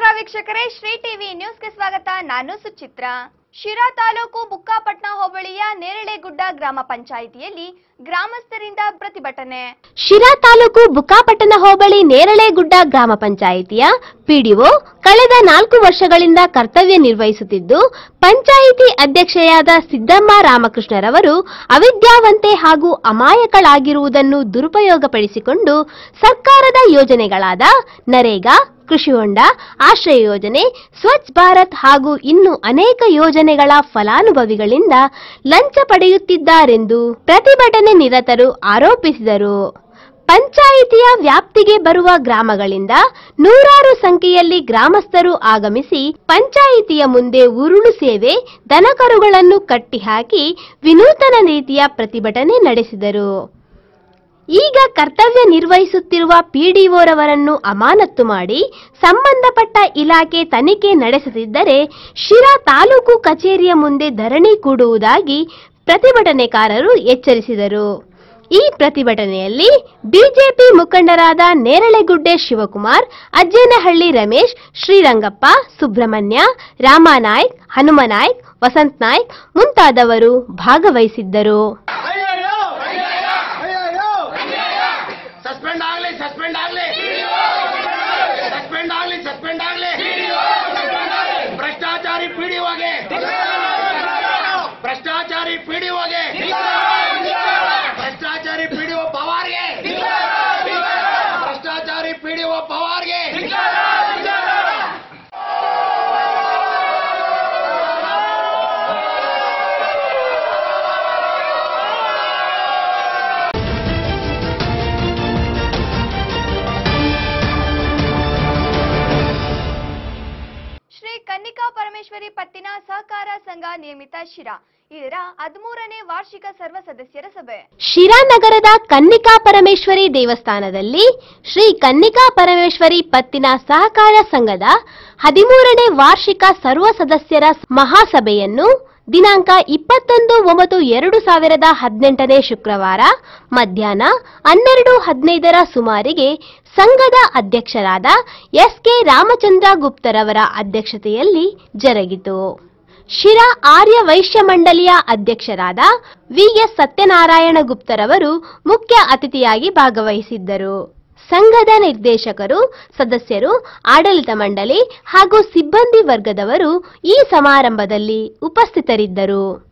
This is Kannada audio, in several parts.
ನಮಸ್ಕಾರ ವೀಕ್ಷಕರೇ, ಶ್ರೀ ಟಿವಿ ನ್ಯೂಸ್ಗೆ ಸ್ವಾಗತ. ನಾನು ಸುಚಿತ್ರ. ಶಿರಾ ತಾಲೂಕು ಬುಕ್ಕಾಪಟ್ನ ಹೋಬಳಿಯ ನೇರಳೆಗುಡ್ಡ ಗ್ರಾಮ ಪಂಚಾಯಿತಿಯಲ್ಲಿ ಗ್ರಾಮಸ್ಥರಿಂದ ಪ್ರತಿಭಟನೆ. ಶಿರಾ ತಾಲೂಕು ಬುಕ್ಕಾಪಟ್ಟಣ ಹೋಬಳಿ ನೇರಳೆಗುಡ್ಡ ಗ್ರಾಮ ಪಂಚಾಯಿತಿಯ ಪಿಡಿಒ ಕಳೆದ ನಾಲ್ಕು ವರ್ಷಗಳಿಂದ ಕರ್ತವ್ಯ ನಿರ್ವಹಿಸುತ್ತಿದ್ದು, ಪಂಚಾಯಿತಿ ಅಧ್ಯಕ್ಷೆಯಾದ ಸಿದ್ದಮ್ಮ ರಾಮಕೃಷ್ಣರವರು ಅವಿದ್ಯಾವಂತೆ ಹಾಗೂ ಅಮಾಯಕಳಾಗಿರುವುದನ್ನು ದುರುಪಯೋಗಪಡಿಸಿಕೊಂಡು ಸರ್ಕಾರದ ಯೋಜನೆಗಳಾದ ನರೇಗಾ ಕೃಷಿ ಹೊಂಡ, ಆಶ್ರಯ ಯೋಜನೆ, ಸ್ವಚ್ಛ ಭಾರತ್ ಹಾಗೂ ಇನ್ನು ಅನೇಕ ಯೋಜನೆಗಳ ಫಲಾನುಭವಿಗಳಿಂದ ಲಂಚ ಪಡೆಯುತ್ತಿದ್ದಾರೆಂದು ಪ್ರತಿಭಟನೆ ನಿರತರು ಆರೋಪಿಸಿದರು. ಪಂಚಾಯಿತಿಯ ವ್ಯಾಪ್ತಿಗೆ ಬರುವ ಗ್ರಾಮಗಳಿಂದ ನೂರಾರು ಸಂಖ್ಯೆಯಲ್ಲಿ ಗ್ರಾಮಸ್ಥರು ಆಗಮಿಸಿ ಪಂಚಾಯಿತಿಯ ಮುಂದೆ ಉರುಳು ಸೇವೆ, ದನಕರುಗಳನ್ನು ಕಟ್ಟಿಹಾಕಿ ವಿನೂತನ ರೀತಿಯ ಪ್ರತಿಭಟನೆ ನಡೆಸಿದರು. ಈಗ ಕರ್ತವ್ಯ ನಿರ್ವಹಿಸುತ್ತಿರುವ ಪಿಡಿಒರವರನ್ನು ಅಮಾನತ್ತು ಮಾಡಿ ಸಂಬಂಧಪಟ್ಟ ಇಲಾಖೆ ತನಿಖೆ ನಡೆಸದಿದ್ದರೆ ಶಿರಾ ತಾಲೂಕು ಕಚೇರಿಯ ಮುಂದೆ ಧರಣಿ ಕೂಡುವುದಾಗಿ ಪ್ರತಿಭಟನೆಕಾರರು ಎಚ್ಚರಿಸಿದರು. ಈ ಪ್ರತಿಭಟನೆಯಲ್ಲಿ ಬಿಜೆಪಿ ಮುಖಂಡರಾದ ನೇರಳೆಗುಡ್ಡೆ ಶಿವಕುಮಾರ್, ಅಜ್ಜೇನಹಳ್ಳಿ ರಮೇಶ್, ಶ್ರೀರಂಗಪ್ಪ, ಸುಬ್ರಹ್ಮಣ್ಯ, ರಾಮಾನಾಯ್ಕ್, ಹನುಮನಾಯ್ಕ್ ವಸಂತ್ ನಾಯ್ಕ್ ಮುಂತಾದವರು ಭಾಗವಹಿಸಿದ್ದರು. ಶಿರಾ. ಇದರ ಹದಿಮೂರನೇ ವಾರ್ಷಿಕ ಸರ್ವ ಸದಸ್ಯರ ಸಭೆ. ಶಿರಾ ನಗರದ ಕನ್ನಿಕಾ ಪರಮೇಶ್ವರಿ ದೇವಸ್ಥಾನದಲ್ಲಿ ಶ್ರೀ ಕನ್ನಿಕಾ ಪರಮೇಶ್ವರಿ ಪತ್ತಿನ ಸಹಕಾರ ಸಂಘದ ಹದಿಮೂರನೇ ವಾರ್ಷಿಕ ಸರ್ವ ಸದಸ್ಯರ ಮಹಾಸಭೆಯನ್ನು ದಿನಾಂಕ ಇಪ್ಪತ್ತೊಂದು ಒಂಬತ್ತು ಎರಡು ಸಾವಿರದ ಹದಿನೆಂಟನೇ ಶುಕ್ರವಾರ ಮಧ್ಯಾಹ್ನ ಹನ್ನೆರಡು ಹದಿನೈದರ ಸುಮಾರಿಗೆ ಸಂಘದ ಅಧ್ಯಕ್ಷರಾದ ಎಸ್ ಕೆ ರಾಮಚಂದ್ರ ಗುಪ್ತರವರ ಅಧ್ಯಕ್ಷತೆಯಲ್ಲಿ ಜರುಗಿತು. ಶಿರಾ ಆರ್ಯ ವೈಶ್ಯ ಮಂಡಳಿಯ ಅಧ್ಯಕ್ಷರಾದ ವಿಎಸ್ ಸತ್ಯನಾರಾಯಣ ಗುಪ್ತರವರು ಮುಖ್ಯ ಅತಿಥಿಯಾಗಿ ಭಾಗವಹಿಸಿದ್ದರು. ಸಂಘದ ನಿರ್ದೇಶಕರು, ಸದಸ್ಯರು, ಆಡಳಿತ ಮಂಡಳಿ ಹಾಗೂ ಸಿಬ್ಬಂದಿ ವರ್ಗದವರು ಈ ಸಮಾರಂಭದಲ್ಲಿ ಉಪಸ್ಥಿತರಿದ್ದರು.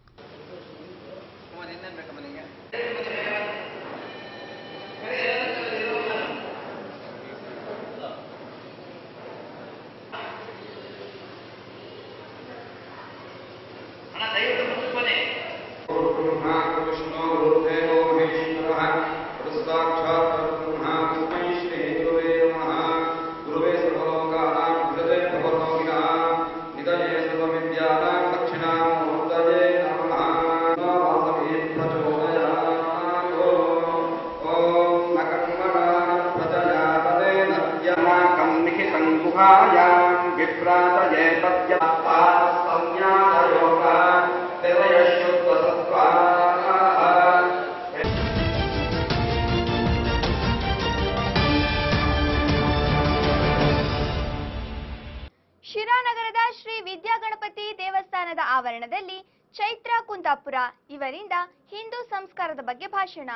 ಸಂಸ್ಕಾರದ ಬಗ್ಗೆ ಭಾಷಣ.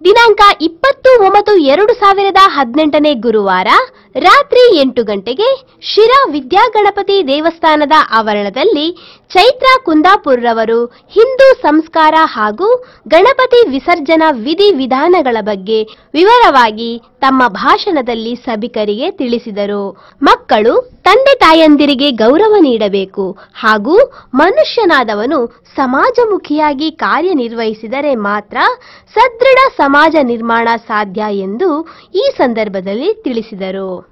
ದಿನಾಂಕ ಇಪ್ಪತ್ತು ಒಂಬತ್ತು ಎರಡು ಸಾವಿರದ ಹದಿನೆಂಟನೇ ಗುರುವಾರ ರಾತ್ರಿ ಎಂಟು ಗಂಟೆಗೆ ಶಿರಾ ವಿದ್ಯಾಗಣಪತಿ ದೇವಸ್ಥಾನದ ಆವರಣದಲ್ಲಿ ಚೈತ್ರ ಕುಂದಾಪುರ್ರವರು ಹಿಂದೂ ಸಂಸ್ಕಾರ ಹಾಗೂ ಗಣಪತಿ ವಿಸರ್ಜನಾ ವಿಧಿ ವಿಧಾನಗಳ ಬಗ್ಗೆ ವಿವರವಾಗಿ ತಮ್ಮ ಭಾಷಣದಲ್ಲಿ ಸಭಿಕರಿಗೆ ತಿಳಿಸಿದರು. ಮಕ್ಕಳು ತಂದೆ ತಾಯಂದಿರಿಗೆ ಗೌರವ ನೀಡಬೇಕು ಹಾಗೂ ಮನುಷ್ಯನಾದವನು ಸಮಾಜಮುಖಿಯಾಗಿ ಕಾರ್ಯನಿರ್ವಹಿಸಿದರೆ ಮಾತ್ರ ಸದೃಢ ಸಮಾಜ ನಿರ್ಮಾಣ ಸಾಧ್ಯ ಎಂದು ಈ ಸಂದರ್ಭದಲ್ಲಿ ತಿಳಿಸಿದರು.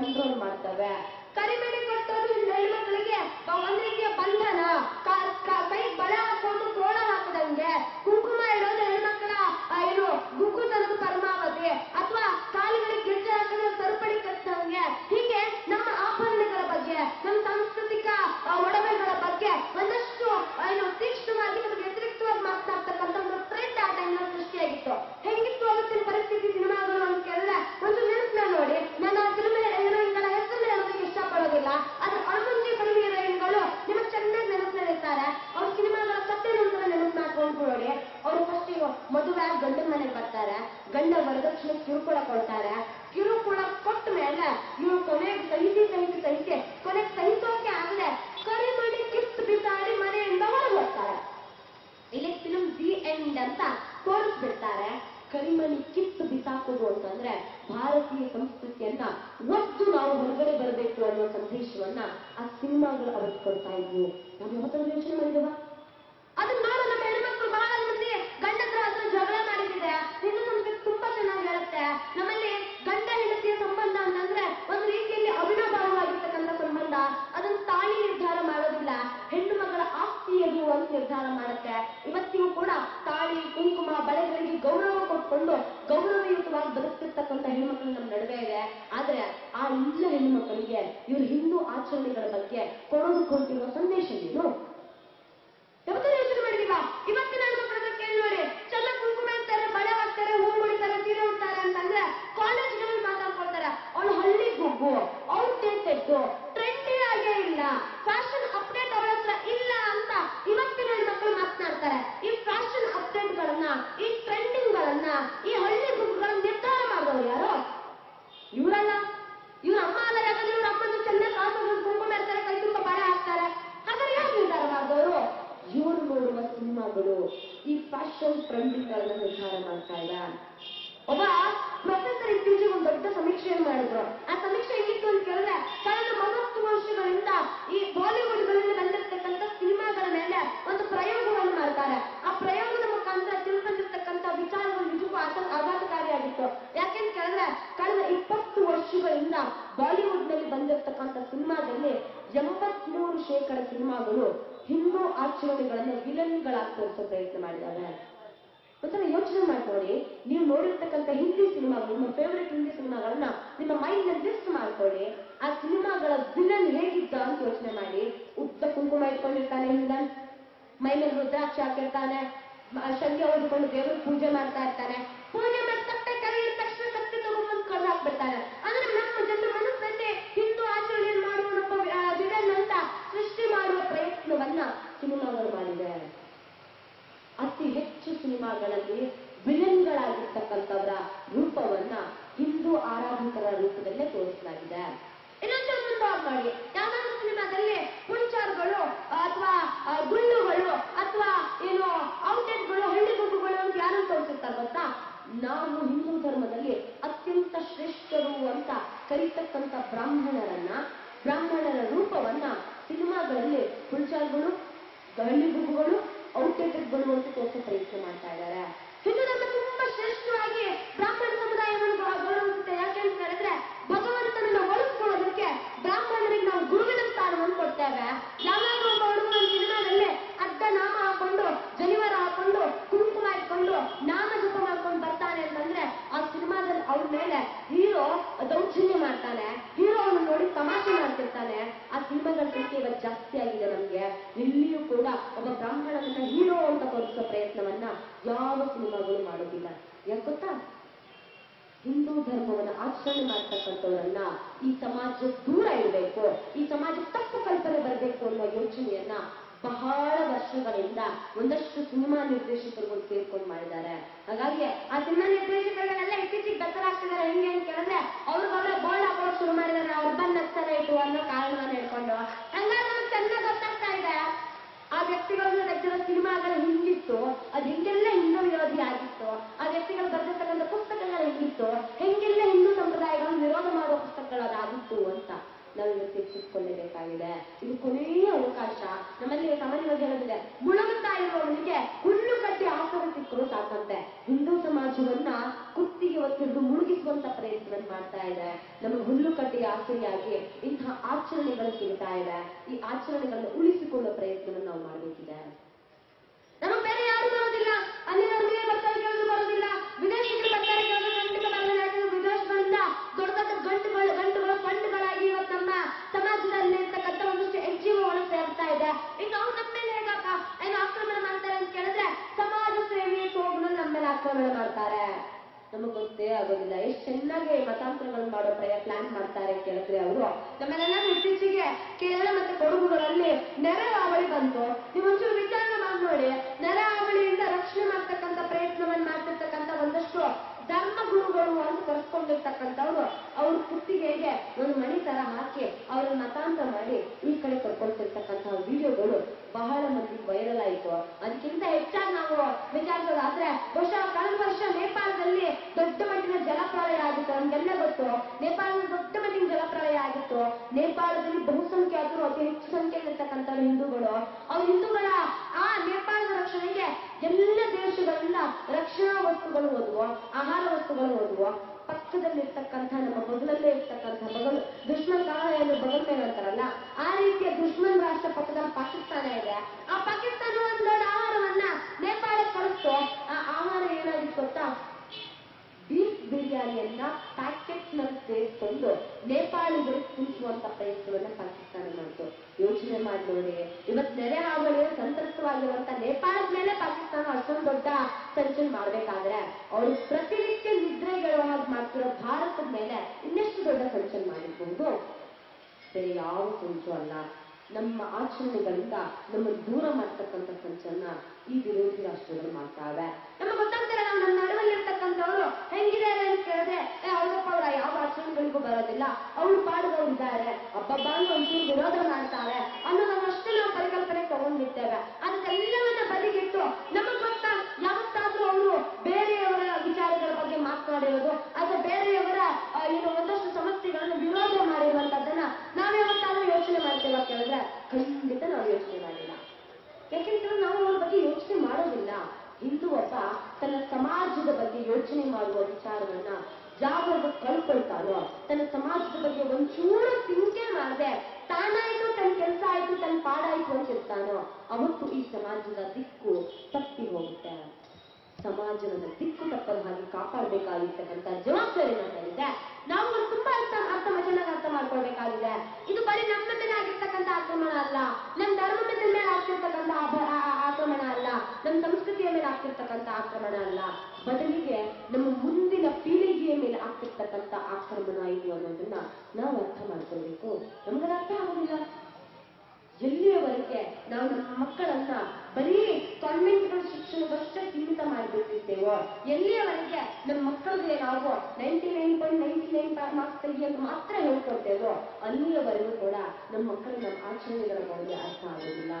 ಮಕ್ಕಳು ನಮ್ಮನ್ನು ಕಂಟ್ರೋಲ್ ಮಾಡ್ತವೆ ಕರಿಬೇಡಿ ಕಟ್ಟೋದು ಹೆಣ್ಮಕ್ಳಿಗೆ ಒಂದ್ ರೀತಿಯ ಬಂಧನ ಕ- ಕ- ಕೈ ಬಲ ಹಾಕೊಂಡು ಕೋಳ ಹಾಕದಂಗೆ ಕುಂಕುಮ ಇಡೋದು ಹೆಣ್ಮಕ್ಳ ಆ, ಏನು ಗುಗ್ಗುತನದ ಪರಮಾವಧಿ ಅಥವಾ ಕಾಲುಗಳಿಗೆ ಗೆಜ್ಜೆ ಹಾಕಿದ್ರೆ ಸರಪಳಿ ಕಟ್ಟಂಗೆ ಹೀಗೆ ನಮ್ಮ ಆಭರಣಗಳ ಬಗ್ಗೆ ನಮ್ಮ ಸಾಂಸ್ಕೃತಿಕ ಆ, ಒಡವೆಗಳ ಬಗ್ಗೆ ಒಂದಷ್ಟು ಆ, ಏನು ತೀಕ್ಷ್ಣವಾಗಿ ಮತ್ತು ವ್ಯತಿರಿಕ್ತವಾಗಿ ಮಾತನಾಡ್ತಕ್ಕಂಥ ಒಂದು ಟ್ರೆಂಡ್ ಆ ಟೈಮ್ನಲ್ಲಿ ಸೃಷ್ಟಿಯಾಗಿತ್ತು ಹೆಂಗಿತ್ತು ಅವತ್ತಿನ ಪರಿಸ್ಥಿತಿ ಸಿನಿಮಾಗಳು ಅಂತ ಕೇಳಿದ್ರೆ ಒಂದು ನೆನಪನ್ನ ನೋಡಿ ಗಂಡ ವರದಕ್ಷಿಣೆ ಕಿರುಕುಳ ಕೊಡ್ತಾರೆ ಕಿರುಕುಳ ಕೊಟ್ಟ ಮೇಲೆ ಇವ್ರು ಕೊನೆಗೆ ಸಹಿಸಿ ಸಹಿಸಿ ಸಹಿಸಿ ಕೊನೆಗೆ ಸಹಿಸೋಕೆ ಆಗದೆ ಕರಿಮಣಿ ಕಿತ್ತು ಬಿಸಾಡಿ ಮನೆಯಿಂದ ಹೊರಗೆ ಹೋಗ್ತಾರೆ ಇಲ್ಲಿ ಫಿಲ್ಮ್ ದಿ ಎಂಡ್ ಅಂತ ತೋರಿಸ್ಬಿಡ್ತಾರೆ ಕರಿಮಣಿ ಕಿತ್ತು ಬಿಸಾಕೋದು ಅಂತಂದ್ರೆ ಭಾರತೀಯ ಸಂಸ್ಕೃತಿಯನ್ನ ಒತ್ತು ನಾವು ಹೊರಗಡೆ ಬರಬೇಕು ಅನ್ನೋ ಸಂದೇಶವನ್ನ ಆ ಸಿನಿಮಾಗಳು ಅವತ್ತು ಕೊಡ್ತಾ ಇದ್ವು. ನಾವು ಯಾವತ್ತಾದ್ರೂ ಯೋಚನೆ ಮಾಡಿದವ? ಅದನ್ನ ನಾವು ನಮ್ಮ ಹೆಣ್ಮಕ್ಳು ಬಹಳ ಮಂದಿ ಗಂಡಸರ ಹತ್ರ ಜಗಳ ಮಾಡಿದ್ರೆ ಇನ್ನು ನಮ್ಗೆ ತುಂಬಾ ಚೆನ್ನಾಗಿ ಹೇಳುತ್ತೆ. ನಮ್ಮಲ್ಲಿ ಗಂಡ ಹೆಂಡತಿಯ ಸಂಬಂಧ ಅಂತಂದ್ರೆ ಒಂದು ರೀತಿಯಲ್ಲಿ ಅವಿನಾಭಾವವಾಗಿರ್ತಕ್ಕಂಥ ಸಂಬಂಧ. ಅದನ್ನ ತಾಳಿ ನಿರ್ಧಾರ ಮಾಡೋದಿಲ್ಲ. ಆಸ್ತಿ ಒಂದು ನಿರ್ಧಾರ ಮಾಡುತ್ತೆ. ಇವತ್ತಿಗೂ ಕೂಡ ತಾಳಿ, ಕುಂಕುಮ, ಬಳೆಗಳಿಗೆ ಗೌರವ ಕೊಟ್ಕೊಂಡು ಗೌರವಯುತವಾಗಿ ಬದುಕ್ತಿರ್ತಕ್ಕಂಥ ಹೆಣ್ಮಕ್ಳು ನಮ್ ನಡುವೆ ಇದೆ. ಆದ್ರೆ ಆ ಇಲ್ಲ ಹೆಣ್ಣು ಮಕ್ಕಳಿಗೆ ಇವ್ರ ಹಿಂದೂ ಆಚರಣೆಗಳ ಬಗ್ಗೆ ಕೊಡೋದು ಕೊಟ್ಟಿರುವ ಸಂದೇಶ ಏನು ಯಾವತ್ತೂ ಯೋಚನೆ ಮಾಡಿದೀವ ಇವತ್ತಿನ ಹೆಣ್ಮಕ್ಳನ್ನ ಕೇಳಿ ನೋಡಿ ಚೆನ್ನಾಗಿ ಕುಂಕುಮ ಇರ್ತಾರೆ ಬಳೆ ಹಾಕ್ತಾರೆ ಹೂ ಮುಡಿತಾರೆ ಸೀರೆ ಉಡ್ತಾರೆ ಅಂತಂದ್ರೆ ಕಾಲೇಜ್ಗಳಲ್ಲಿ ಮಾತಾಡ್ಕೊಳ್ತಾರೆ ಅವಳು ಹಳ್ಳಿ ಗುಗ್ಗು ಔಟ್ಡೇಟೆಡ್ ಟ್ರೆಂಡಿ ಆಗೇ ಇಲ್ಲ ಫ್ಯಾಷನ್ ಅಪ್ಡೇಟ್ ಅವಳ ಹತ್ರ ಇಲ್ಲ ಅಂತ ಇವತ್ತಿನ ಹೆಣ್ಮಕ್ಳು ಮಾತನಾಡ್ತಾರೆ ಈ ಫ್ಯಾಷನ್ ಅಪ್ಡೇಟ್ ಗಳನ್ನ ಈ ಟ್ರೆಂಡಿಂಗ್ ಗಳನ್ನ ಈ ಹಳ್ಳಿ ಗುಗ್ಗುಗಳನ್ನ ನಿರ್ಧಾರ ಮಾಡಿದವರು ಯಾರು ಇವರಲ್ಲ ಇವ್ರ ಅಮ್ಮ ಅಲ್ಲ ಯಾಕಂದ್ರೆ ಇವ್ರ ಅಮ್ಮಂದು ಚೆನ್ನಾಗಿ ಕಾಸು ಕುಂಕುಮ ಇರ್ತಾರೆ ಕೈ ತುಂಬ ಬಳೆ ಹಾಕ್ತಾರೆ ಹಾಗಾದ್ರೆ ಯಾರು ನಿರ್ಧಾರ ಮಾಡಿದವರು ಇವರು ನೋಡುವ ಸಿನಿಮಾಗಳು ಈ ಫ್ಯಾಷನ್ ಟ್ರೆಂಡಿಂಗ್ಗಳನ್ನ ನಿರ್ಧಾರ ಮಾಡ್ತಾ ಇಲ್ಲ ಒಬ್ಬ ಪ್ರೊಫೆಸರ್ ಇತ್ತೀಚೆಗೆ ಒಂದು ದೊಡ್ಡ ಸಮೀಕ್ಷೆಯನ್ನು ಮಾಡಿದ್ರು ಆ ಸಮೀಕ್ಷೆ ಹೇಗಿತ್ತು ಅಂತ ಕೇಳಿದ್ರೆ ಕಳೆದ ಮೂವತ್ತು ವರ್ಷಗಳಿಂದ ಈ ಬಾಲಿವುಡ್ಗಳಲ್ಲಿ ಬಂದಿರತಕ್ಕಂಥ ಸಿನಿಮಾಗಳ ಮೇಲೆ ಒಂದು ಪ್ರಯೋಗವನ್ನು ಮಾಡ್ತಾರೆ ಆ ಪ್ರಯೋಗದ ಮುಖಾಂತರ ತಿಳ್ಕೊಂಡಿರ್ತಕ್ಕಂಥ ವಿಚಾರಗಳು ನಿಜಕ್ಕೂ ಆತ ಆಘಾತಕಾರಿಯಾಗಿತ್ತು ಯಾಕೆಂತ ಕೇಳಿದ್ರೆ ಕಳೆದ ಇಪ್ಪತ್ತು ವರ್ಷಗಳಿಂದ ಬಾಲಿವುಡ್ನಲ್ಲಿ ಬಂದಿರತಕ್ಕಂಥ ಸಿನಿಮಾದಲ್ಲಿ ಎಂಬತ್ಮೂರು ಶೇಕಡ ಸಿನಿಮಾಗಳು ಹಿಂದೂ ಆಚರಣೆಗಳನ್ನು ತೋರಿಸೋ ಪ್ರಯತ್ನ ಮಾಡಿದಾಗ ಒಂಥರ ಯೋಚನೆ ಮಾಡಿ ನೋಡಿ ನೀವು ನೋಡಿರ್ತಕ್ಕಂಥ ಹಿಂದಿ ಸಿನಿಮಾಗಳು ನಿಮ್ಮ ಫೇವರೆಟ್ ಹಿಂದಿ ಸಿನಿಮಾಗಳನ್ನ ನಿಮ್ಮ ಮೈಂಡ್ನಲ್ಲಿ ಲಿಸ್ಟ್ ಮಾಡ್ಕೊಳ್ಳಿ. ಆ ಸಿನಿಮಾಗಳ ವಿಲನ್ ಹೇಗಿದ್ದ ಅಂತ ಯೋಚನೆ ಮಾಡಿ. ಉದ್ದ ಕುಂಕುಮ ಇಟ್ಕೊಂಡಿರ್ತಾನೆ ವಿಲನ್ ಮೈ ಮೇಲೆ ರುದ್ರಾಕ್ಷಿ ಹಾಕಿರ್ತಾನೆ. ಶಂಕೆ ಹೊಡ್ಕೊಂಡು ದೇವ್ರ ಪೂಜೆ ಮಾಡ್ತಾ ಇರ್ತಾನೆ. ಪೂಜೆ ಮಾಡಿ ತಕ್ಕ ಕರೆಯಿದ ತಕ್ಷಣ ಕತ್ತಿ ತಗೊಂಡ್ಬಂದು ಕಲ್ಲು ಹಾಕ್ಬಿಡ್ತಾನೆ ಅಂದ್ರೆ ನಮ್ಮ ಜನರ ಮನಸ್ಸಲ್ಲಿ ಹಿಂದೂ ಆಚರಣೆ ಮಾಡುವ ಒಬ್ಬ ವಿಲನ್ ಅಂತ ಸೃಷ್ಟಿ ಮಾಡುವ ಪ್ರಯತ್ನವನ್ನ ಸಿನಿಮಾಗಳು ಮಾಡಿದೆ ಅತಿ ಹೆಚ್ಚು ಸಿನಿಮಾಗಳಲ್ಲಿ ವಿಲನ್ಗಳಾಗಿರ್ತಕ್ಕಂಥವರ ರೂಪವನ್ನ ಹಿಂದೂ ಆರಾಧಕರ ರೂಪದಲ್ಲೇ ತೋರಿಸಲಾಗಿದೆ ಇನ್ನೊಂದು ಮುಂದಾಗ್ ಮಾಡಿ ಯಾವ್ದಾದ್ರು ಸಿನಿಮಾದಲ್ಲಿ ಪುಂಚಾರ್ಗಳು ಅಥವಾ ಗುಳ್ಳುಗಳು ಅಥವಾ ಏನು ಔಟೆಟ್ಗಳು ಹಳ್ಳಿ ಗುಗ್ಗುಗಳು ಅಂತ ಯಾರು ತೋರಿಸಿರ್ತಾರೆ ಗೊತ್ತಾ ನಾವು ಹಿಂದೂ ಧರ್ಮದಲ್ಲಿ ಅತ್ಯಂತ ಶ್ರೇಷ್ಠರು ಅಂತ ಕರೀತಕ್ಕಂಥ ಬ್ರಾಹ್ಮಣರನ್ನ ಬ್ರಾಹ್ಮಣರ ರೂಪವನ್ನ ಸಿನಿಮಾಗಳಲ್ಲಿ ಪುಂಚಾರ್ಗಳು ಹಳ್ಳಿ ಗುಗ್ಗುಗಳು ಔಟ್ಡೇಟೆಡ್ಗಳು ಅಂತ ತೋರಿಸೋ ಪ್ರಯತ್ನ ಮಾಡ್ತಾ ಇದ್ದಾರೆ ಹಿಂದೂ ಧರ್ಮ ತುಂಬಾ ಶ್ರೇಷ್ಠವಾಗಿ ಬ್ರಾಹ್ಮಣ ಸಮುದಾಯವನ್ನು ಗೌ- ಗೌರವಿಸುತ್ತೆ ಯಾಕೆ ಅಂತ ಹೇಳಿದ್ರೆ ಭಗವಂತನನ್ನ ಒಲಿಸ್ಕೊಳ್ಳೋದಕ್ಕೆ ಬ್ರಾಹ್ಮಣರಿಗೆ ನಾವು ಗುರುವಿನ ಸ್ಥಾನವನ್ನು ಕೊಡ್ತೇವೆ ಯಾವ್ದಾದ್ರು ಒಬ್ಬ ಹುಡುಗ ಒಂದು ಸಿನಿಮಾದಲ್ಲಿ ಅಡ್ಡ ನಾಮ ಹಾಕೊಂಡು ಜನಿವಾರ ಹಾಕೊಂಡು ಕುಂಕುಮ ಇಟ್ಕೊಂಡು ನಾಮ ಜಪ ಮಾಡ್ಕೊಂಡು ಬರ್ತಾನೆ ಅಂತಂದ್ರೆ ಆ ಸಿನಿಮಾದಲ್ಲಿ ಅವ್ರ ಮೇಲೆ ಹೀರೋ ದೌರ್ಜನ್ಯ ಮಾಡ್ತಾನೆ ಹೀರೋ ಅವನು ನೋಡಿ ತಮಾಷೆ ಮಾಡ್ತಿರ್ತಾನೆ ಆ ಸಿನಿಮಾಗಳ ಸಂಖ್ಯೆ ಇವತ್ತು ಜಾಸ್ತಿ ಆಗಿದೆ ನಮ್ಗೆ ಎಲ್ಲಿಯೂ ಕೂಡ ಒಬ್ಬ ಬ್ರಾಹ್ಮಣನನ್ನ ಹೀರೋ ಅಂತ ತೋರಿಸೋ ಪ್ರಯತ್ನವನ್ನ ಯಾವ ಸಿನಿಮಾಗಳು ಮಾಡೋದಿಲ್ಲ ಯಾಕೆ ಗೊತ್ತಾ ಹಿಂದೂ ಧರ್ಮವನ್ನು ಆಚರಣೆ ಮಾಡ್ತಕ್ಕಂಥವರನ್ನ ಈ ಸಮಾಜ ದೂರ ಇಡಬೇಕು ಈ ಸಮಾಜ ತಪ್ಪು ಕಲ್ಪನೆ ಬರಬೇಕು ಅನ್ನೋ ಯೋಚನೆಯನ್ನ ಬಹಳ ವರ್ಷಗಳಿಂದ ಒಂದಷ್ಟು ಸಿನಿಮಾ ನಿರ್ದೇಶಕರುಗಳು ಸೇರ್ಕೊಂಡು ಮಾಡಿದ್ದಾರೆ ಹಾಗಾಗಿ ಆ ಸಿನಿಮಾ ನಿರ್ದೇಶಕರುಗಳೆಲ್ಲ ಇತ್ತೀಚೆಗೆ ಬೆತ್ತರಾಗ್ತಿದ್ದಾರೆ ಹೆಂಗೆ ಅಂತ ಕೇಳಿದ್ರೆ ಅವ್ರು ಬಂದ್ರೆ ಬೋಲ್ಡ್ ಹಾಕೋಕ್ ಶುರು ಮಾಡಿದ್ದಾರೆ ಅವ್ರು ಬಂದ್ ನಗ್ತಾರೆ ಇಟ್ಟು ಅನ್ನೋ ಕಾರಣವನ್ನ ಹೇಳ್ಕೊಂಡು. ಹಂಗಾಗಿ ನಮ್ಗೆ ಚೆನ್ನಾಗಿ ಗೊತ್ತಾಗ್ತಾ ಇದೆ. ಆ ವ್ಯಕ್ತಿಗಳನ್ನ ತೆಗೆದಿರೋ ಸಿನಿಮಾಗಳು ಹಿಂಗಿತ್ತು. ಅದು ಹಿಂಗೆಲ್ಲ ಹಿಂದೂ ವಿರೋಧಿ ಆಗಿತ್ತು. ಆ ವ್ಯಕ್ತಿಗಳು ಬರೆದಿರ್ತಕ್ಕಂಥ ಪುಸ್ತಕಗಳು ಹಿಂಗಿತ್ತು. ಹೆಂಗೆಲ್ಲ ಹಿಂದೂ ಸಂಪ್ರದಾಯಗಳನ್ನು ವಿರೋಧ ಮಾಡುವ ಪುಸ್ತಕಗಳು ಅದಾಗಿತ್ತು ಅಂತ. ನಾವು ಇವತ್ತು ಹೆಚ್ಚಿಸಿಕೊಳ್ಳಬೇಕಾಗಿದೆ ಇದು ಕೊನೆಯ ಅವಕಾಶ. ನಮ್ಮಲ್ಲಿ ಸಾಮಾನ್ಯವಾಗಿ ಹೇಳೋದಿದೆ ಮುಳುಗುತ್ತಾ ಇರುವವನಿಗೆ ಹುಲ್ಲು ಕಟ್ಟಿ ಆಸರೆ ಸಿಕ್ಕರು ಸಾಕಂತೆ. ಹಿಂದೂ ಸಮಾಜವನ್ನ ಕುತ್ತಿಗೆ ಒತ್ತಿದ್ದು ಮುಳುಗಿಸುವಂತ ಪ್ರಯತ್ನ ಮಾಡ್ತಾ ಇದೆ. ನಮಗೆ ಹುಲ್ಲು ಕಟ್ಟಿ ಆಸರಿಯಾಗಿ ಇಂತಹ ಆಚರಣೆಗಳು ಸಿಗ್ತಾ ಇದೆ. ಈ ಆಚರಣೆಗಳನ್ನು ಉಳಿಸಿಕೊಳ್ಳುವ ಪ್ರಯತ್ನವನ್ನು ನಾವು ಮಾಡಬೇಕಿದೆ ನಮಗೆ ಬೇರೆ ಯಾರು ಬರೋದಿಲ್ಲ ಅಲ್ಲಿನವ್ರಿಗೆ ಬರ್ತಾರೆ ಕೇಳಿದ್ರು ಬರೋದಿಲ್ಲ ವಿದೇಶಿಗರು ಬರ್ತಾರೆ ಕೇಳಿದ್ರು ಖಂಡಿತ ಬರೋದಿಲ್ಲ ಯಾಕಂದ್ರೆ ವಿದೇಶಗಳಿಂದ ದೊಡ್ಡ ದೊಡ್ಡ ಗಂಟುಗಳು ಗಂಟುಗಳು ಫಂಡ್ಗಳಾಗಿ ಇವತ್ತು ನಮ್ಮ ಸಮಾಜದಲ್ಲಿ ಇರ್ತಕ್ಕಂಥ ಒಂದಷ್ಟು ಎನ್ ಜಿ ಒಗಳು ಸೇರ್ತಾ ಇದೆ ಈಗ ಅವ್ರು ನಮ್ಮ ಮೇಲೆ ಹೇಗಾಕ ಏನು ಆಕ್ರಮಣ ಮಾಡ್ತಾರೆ ಅಂತ ಕೇಳಿದ್ರೆ ಸಮಾಜ ಸೇವೆಯ ಸೋಗನ್ನು ನಮ್ಮ ಮೇಲೆ ಆಕ್ರಮಣ ಮಾಡ್ತಾರೆ ನಮಗ್ ಗೊತ್ತೇ ಆಗೋದಿಲ್ಲ ಎಷ್ಟು ಚೆನ್ನಾಗಿ ಮತಾಂತರಗಳನ್ನು ಮಾಡೋ ಪ್ರಯ ಪ್ಲಾನ್ ಮಾಡ್ತಾರೆ ಕೇಳಿದ್ರೆ ಅವರು ನಮ್ಮನ್ನೆಲ್ಲ ಇತ್ತೀಚೆಗೆ ಕೇರಳ ಮತ್ತೆ ಕೊಡಗುಗಳಲ್ಲಿ ನೆರೆ ಹಾವಳಿ ಬಂತು ನೀವು ಒಂಚೂರು ವಿಚಾರಣೆ ಮಾಡಿ ನೋಡಿ ನೆರೆ ಹಾವಳಿಯಿಂದ ರಕ್ಷಣೆ ಮಾಡ್ತಕ್ಕಂಥ ಪ್ರಯತ್ನವನ್ನು ಮಾಡ್ತಿರ್ತಕ್ಕಂಥ ಒಂದಷ್ಟು ಧರ್ಮ ಕರ್ಕೊಂಡಿರ್ತಕ್ಕಂಥವ್ರು ಅವ್ರ ಕುತ್ತಿಗೆಗೆ ಒಂದು ಮಣಿ ತರ ಹಾಕಿ ಅವ್ರನ್ನ ಮತಾಂತರ ಮಾಡಿ ಈ ಕಡೆ ಕರ್ಕೊಳ್ತಿರ್ತಕ್ಕಂತಹ ವಿಡಿಯೋಗಳು ಬಹಳ ಮಂದಿ ವೈರಲ್ ಆಯ್ತು ಅದಕ್ಕಿಂತ ಹೆಚ್ಚಾಗಿ ನಾವು ವಿಚಾರಿಸೋದಾದ್ರೆ ಬಹುಶಃ ಕಳೆದ ವರ್ಷ ನೇಪಾಳದಲ್ಲಿ ದೊಡ್ಡ ಮಟ್ಟಿನ ಜಲಪ್ರಳಯ ಆಗಿತ್ತು. ನಮ್ಗೆಲ್ಲ ಗೊತ್ತು. ನೇಪಾಳದಲ್ಲಿ ದೊಡ್ಡ ಮಟ್ಟಿನ ಜಲಪ್ರಳಯ ಆಗಿತ್ತು. ನೇಪಾಳದಲ್ಲಿ ಬಹುಸಂಖ್ಯಾತರು, ಅತಿ ಹೆಚ್ಚು ಸಂಖ್ಯೆಯಲ್ಲಿರ್ತಕ್ಕಂಥ ಹಿಂದೂಗಳು. ಅವ್ರ ಹಿಂದೂಗಳ, ಆ ನೇಪಾಳದ ರಕ್ಷಣೆಗೆ ಎಲ್ಲ ದೇಶಗಳಿಂದ ರಕ್ಷಣಾ ವಸ್ತುಗಳು ಓದುವ ಆಹಾರ ವಸ್ತುಗಳು ಓದುವ ಪಕ್ಕದಲ್ಲಿರ್ತಕ್ಕಂಥ ನಮ್ಮ ಬಗಲಲ್ಲೇ ಇರ್ತಕ್ಕಂಥ ಬಗಲು ದುಶ್ಮನ್ ಬಗಲ್ ಮೇಲೆ ಅಂತಾರಲ್ಲ, ಆ ರೀತಿಯ ದುಶ್ಮನ್ ರಾಷ್ಟ್ರ ಪಕ್ಕದಲ್ಲಿ ಪಾಕಿಸ್ತಾನ ಇದೆ. ಆ ಪಾಕಿಸ್ತಾನ ಒಂದು ದೊಡ್ಡ ಆಹಾರವನ್ನ ನೇಪಾಳಕ್ಕೆ ಕಳಿಸ್ತು. ಆ ಆಹಾರ ಏನಾಗಿತ್ತು ಗೊತ್ತಾ? ಬೀಫ್ ಬಿರಿಯಾನಿಯನ್ನ ಪ್ಯಾಕೆಟ್ನಲ್ಲಿ ಸೇರಿಸ್ಕೊಂಡು ನೇಪಾಳಿಗರು ಕುಂಚುವಂತ ಪ್ರಯತ್ನವನ್ನ ಪಾಕಿಸ್ತಾನ ಮಾಡಿತು. ಯೋಚನೆ ಮಾಡಿ ನೋಡಿ. ಇವತ್ತು ನೆರೆ ಹಾವಳಿಯ ಸಂತ್ರಸ್ತವಾಗಿರುವಂತ ನೇಪಾಳದ ಮೇಲೆ ಪಾಕಿಸ್ತಾನ ಅಷ್ಟೊಂದು ದೊಡ್ಡ ಸಂಚನ್ ಮಾಡ್ಬೇಕಾದ್ರೆ, ಅವರು ಪ್ರತಿನಿತ್ಯ ಹಾಗೆ ಮಾಡ್ತಿರೋ ಭಾರತದ ಮೇಲೆ ಇನ್ನೆಷ್ಟು ದೊಡ್ಡ ಸಂಚಲನ ಮಾಡಿರ್ಬಹುದು ಬೇರೆ ಯಾವ ಸಂಚು ಅಲ್ಲ. ನಮ್ಮ ಆಚರಣೆಗಳಿಂದ ನಮ್ಮನ್ನು ದೂರ ಮಾಡ್ತಕ್ಕಂಥ ಸಂಚಲನ ಈ ವಿರೋಧಿ ರಾಷ್ಟ್ರಗಳು ಮಾಡ್ತಾವೆ. ನಮ್ಮ ಗೊತ್ತಾಗ್ತಾರೆ ನಾವು ನಮ್ಮ ನಡುವಲ್ಲಿರ್ತಕ್ಕಂಥವ್ರು ಹೆಂಗಿದ್ದಾರೆ ಅಂತ ಕೇಳಿದ್ರೆ ಹೌದಪ್ಪ ಅವ್ರ, ಯಾವ ಆಚರಣೆಗಳಿಗೂ ಬರೋದಿಲ್ಲ. ಅವ್ರು ಪಾಡುದವ್ರು ಇದ್ದಾರೆ. ಹಬ್ಬಬ್ಬ ಅಂತ ಒಂಚೂರು ವಿರೋಧ ಮಾಡ್ತಾರೆ ಅನ್ನೋ ನಾವು ಪರಿಕಲ್ಪನೆ ತಗೊಂಡಿರ್ತೇವೆ. ಅದಕ್ಕೆಲ್ಲವನ್ನ ಬದಿಗಿಟ್ಟು ನಮಗ್ ಗೊತ್ತಾ ಯಾವತ್ತಾದ್ರೂ ಅವರು ವಿಚಾರಗಳ ಬಗ್ಗೆ ಆದರೆ ಬೇರೆಯವರ ಏನು ಒಂದಷ್ಟು ಸಮಸ್ಯೆಗಳನ್ನು ವಿರೋಧ ಮಾಡಿರುವಂತದ್ದನ್ನ ನಾವು ಯಾವತ್ತಾದ್ರೂ ಯೋಚನೆ ಮಾಡ್ತೇವೆ ಕೇಳಿದ್ರೆ ಖಂಡಿತ ನಾವು ಯೋಚನೆ ಮಾಡಿಲ್ಲ. ಯಾಕೆಂದ್ರೆ ನಾವು ಅವ್ರ ಬಗ್ಗೆ ಯೋಚನೆ ಮಾಡೋದಿಲ್ಲ. ಹಿಂದೂ ಒಬ್ಬ ತನ್ನ ಸಮಾಜದ ಬಗ್ಗೆ ಯೋಚನೆ ಮಾಡುವ ವಿಚಾರಗಳನ್ನ ಯಾವಾಗ ಕಳ್ಕೊಳ್ತಾನೋ ತನ್ನ ಸಮಾಜದ ಬಗ್ಗೆ ಒಂಚೂರು ಚಿಂತೆ ಮಾಡದೆ ತಾನಾಯ್ತು ತನ್ನ ಕೆಲಸ ಆಯ್ತು ತನ್ನ ಪಾಡಾಯ್ತು ಅಂತ ಇರ್ತಾನೋ ಅವತ್ತು ಈ ಸಮಾಜದ ದಿಕ್ಕು ತಪ್ಪಿ ಹೋಗುತ್ತೆ. ಸಮಾಜವನ್ನ ದಿಕ್ಕು ತಪ್ಪದ ಹಾಗೆ ಕಾಪಾಡಬೇಕಾಗಿರ್ತಕ್ಕಂಥ ಜವಾಬ್ದಾರಿ ನಮ್ಮಲ್ಲಿದೆ ನಾವು ತುಂಬಾ ಅರ್ಥ ಅರ್ಥ ಚೆನ್ನಾಗಿ ಅರ್ಥ ಮಾಡ್ಕೊಳ್ಬೇಕಾಗಿದೆ. ಇದು ಬರೀ ನಮ್ಮ ಮೇಲೆ ಆಗಿರ್ತಕ್ಕಂಥ ಆಕ್ರಮಣ ಅಲ್ಲ. ನಮ್ಮ ಧರ್ಮದ ಮೇಲೆ ಆಗ್ತಿರ್ತಕ್ಕಂಥ ಆಕ್ರಮಣ ಅಲ್ಲ. ನಮ್ಮ ಸಂಸ್ಕೃತಿಯ ಮೇಲೆ ಆಗ್ತಿರ್ತಕ್ಕಂಥ ಆಕ್ರಮಣ ಅಲ್ಲ. ಬದಲಿಗೆ ನಮ್ಮ ಮುಂದಿನ ಪೀಳಿಗೆಯ ಮೇಲೆ ಆಗ್ತಿರ್ತಕ್ಕಂಥ ಆಕ್ರಮಣ ಇದು ಅನ್ನೋದನ್ನ ನಾವು ಅರ್ಥ ಮಾಡ್ಕೊಳ್ಬೇಕು. ನಮ್ಗದ ಅರ್ಥ ಆಗೋದಿಲ್ಲ. ಎಲ್ಲಿಯವರೆಗೆ ನಾವು ನಮ್ಮ ಮಕ್ಕಳನ್ನ ಬರೀ ಕಾನ್ವೆಂಟ್ಗಳ ಶಿಕ್ಷಣದಷ್ಟೇ ಸೀಮಿತ ಮಾಡಿಬಿಟ್ಟಿರ್ತೇವೋ ಎಲ್ಲಿಯವರೆಗೆ ನಮ್ಮ ಮಕ್ಕಳಿಗೆ ನಾವು ninety nine point ninety nine marks ತೆಗಿ ಅಂತ ಮಾತ್ರ ಹೇಳ್ಕೊಡ್ತೇವೋ? ಅಲ್ಲಿಯವರೆಗೂ ಕೂಡ ನಮ್ಮ ಮಕ್ಕಳು ನಮ್ಮ ಆಚರಣೆಗಳ ಮೌಲ್ಯ ಅರ್ಥ ಆಗೋದಿಲ್ಲ.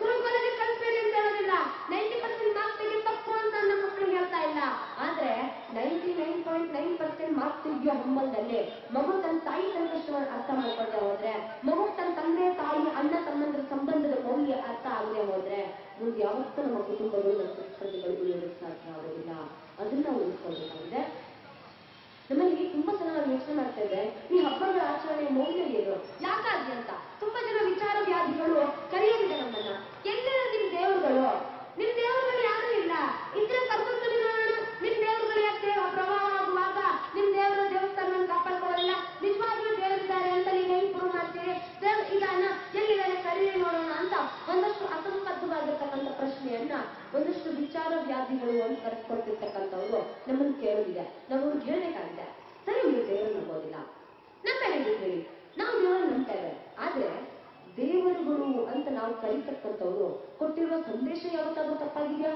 ಕಾಲೇಜಿಗೆ ಕಳಿಸ್ಬೇಡಿ ಅಂತ ಹೇಳೋದಿಲ್ಲ ನೈಂಟಿ ಪರ್ಸೆಂಟ್ ಮಾರ್ಕ್ಸ್ ತೆಗಿ ತಪ್ಪು ಅಂತ ನಮ್ಮ ಮಕ್ಕಳಿಗೆ ಹೇಳ್ತಾ ಇಲ್ಲ. ಆದ್ರೆ ninety nine point nine percent marks ತೆಗಿಯೋ ಹಂಬಲದಲ್ಲಿ ಮಗು ತನ್ನ ತಾಯಿ ಸಂಕಷ್ಟವನ್ನು ಅರ್ಥ ಮಾಡ್ಕೊಳ್ತಾ ಹೋದ್ರೆ ಮಗು ತನ್ನ ತಂದೆ, ತಾಯಿ, ಅಣ್ಣ, ತಮ್ಮಂದ್ರ ಸಂಬಂಧದ ಮೌಲ್ಯ ಅರ್ಥ ಆಗದೆ ಹೋದ್ರೆ, ಮುಂದೆ ಯಾವತ್ತೂ ನಮ್ಮ ಕುಟುಂಬಗಳು ನಮ್ಮ ಸಂಸ್ಕೃತಿಗಳು ಉಳಿಯೋದಕ್ಕೆ ಸಾಧ್ಯ ಆಗೋದಿಲ್ಲ ಅದನ್ನ ಉಳಿಸ್ಕೊಳ್ಬೇಕಾಗಿದೆ ನಮ್ಮಲ್ಲಿ ತುಂಬಾ ಜನ ನಾವು ಯೋಚನೆ ಮಾಡ್ತೇವೆ ಈ ಹಬ್ಬಗಳ ಆಚರಣೆ ಮೌಲ್ಯ ಏನು ಯಾಕಾಗಿ ಅಂತ ತುಂಬಾ ಜನ ವಿಚಾರ ವ್ಯಾಧಿಗಳು ಕರೆಯೋದಿದೆ ನಮ್ಮನ್ನ ಎಲ್ಲಿರೋ ನಿಮ್ ದೇವರುಗಳು ನಿಮ್ ದೇವರುಗಳು ಯಾರು ಇಲ್ಲ ಇದ್ರೆ ಕರ್ಕೊಂಡು ಬನ್ನಿ ನೋಡೋಣ ನಿಮ್ ದೇವರುಗಳು ಯಾಕೆ ಪ್ರವಾಹ ಆಗುವಾಗ ನಿಮ್ ದೇವರ ದೇವಸ್ಥಾನ ಕಾಪಾಡ್ಕೊಳ್ಳಲ್ಲ ನಿಜವಾಗ್ಲೂ ದೇವರಿದ್ದಾರೆ ಅಂತ ನೀವು ಹೆಂಗ್ ಪ್ರೂವ್ ಮಾಡ್ತೀರಿ ದೇವ್ ಇದಾನ ಎಲ್ಲಿದ್ದಾನೆ ಕರೀರಿ ನೋಡೋಣ ಅಂತ ಒಂದಷ್ಟು ಅಸಂಬದ್ಧವಾಗಿರ್ತಕ್ಕಂಥ ಪ್ರಶ್ನೆಯನ್ನ ಒಂದಷ್ಟು ವಿಚಾರ ವ್ಯಾಧಿಗಳು ಅಂತ ಕರೆಸ್ಕೊಳ್ತಿರ್ತಕ್ಕಂಥವ್ರು ನಮ್ಮನ್ನು ಕೇಳೋದಿದೆ ನಾವು ಅವ್ರಿಗೆ ಹೇಳ್ಬೇಕಾಗಿದೆ ಸರಿ ನೀವು ದೇವರು ನಂಬೋದಿಲ್ಲ ನಂಬೇಡಿ ಹೇಳಿ ನಾವು ದೇವರು ನಂಬ್ತೇವೆ ಆದ್ರೆ ದೇವರುಗಳು ಅಂತ ನಾವು ಕರೀತಕ್ಕಂಥವ್ರು ಕೊಟ್ಟಿರುವ ಸಂದೇಶ ಯಾವತ್ತಾದ್ರೂ ತಪ್ಪಾಗಿದೆಯಾ?